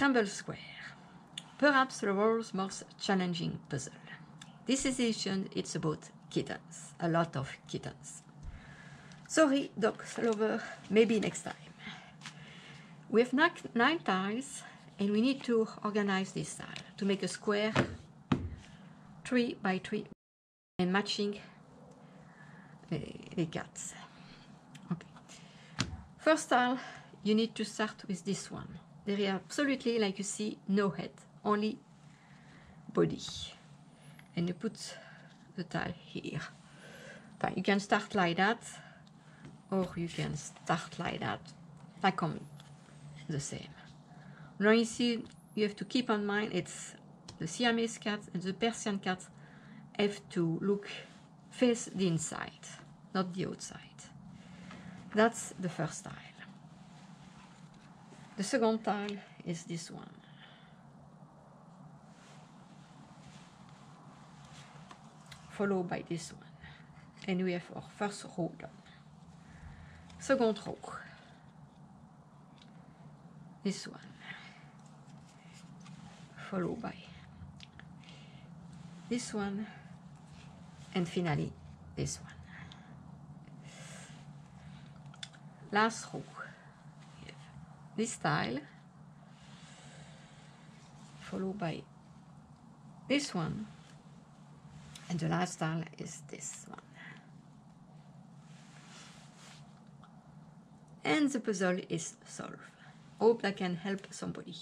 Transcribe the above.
Scramble Square. Perhaps the world's most challenging puzzle. This edition it's about kittens, a lot of kittens. Sorry, dog lover, maybe next time. We have nine tiles and we need to organize this tile to make a square three by three and matching uh, the cats. Okay. First tile, you need to start with this one. There is absolutely, like you see, no head, only body. And you put the tile here. But you can start like that, or you can start like that. That come um, the same. Now you see, you have to keep in mind it's the Siamese cat and the Persian cat have to look face the inside, not the outside. That's the first tile. The second tile is this one. Followed by this one. And we have our first row done. Second row. This one. Followed by this one and finally this one. Last row, this style followed by this one, and the last style is this one. And the puzzle is solved. Hope that can help somebody.